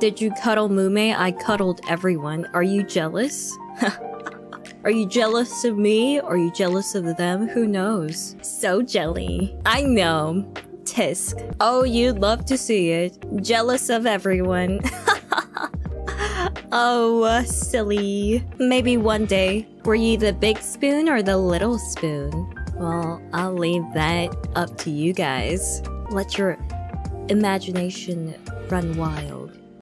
Did you cuddle Mumei? I cuddled everyone. Are you jealous? Are you jealous of me? Are you jealous of them? Who knows? So jelly. I know. Tisk. Oh, you'd love to see it. Jealous of everyone. oh, silly. Maybe one day. Were you the big spoon or the little spoon? Well, I'll leave that up to you guys. Let your imagination run wild.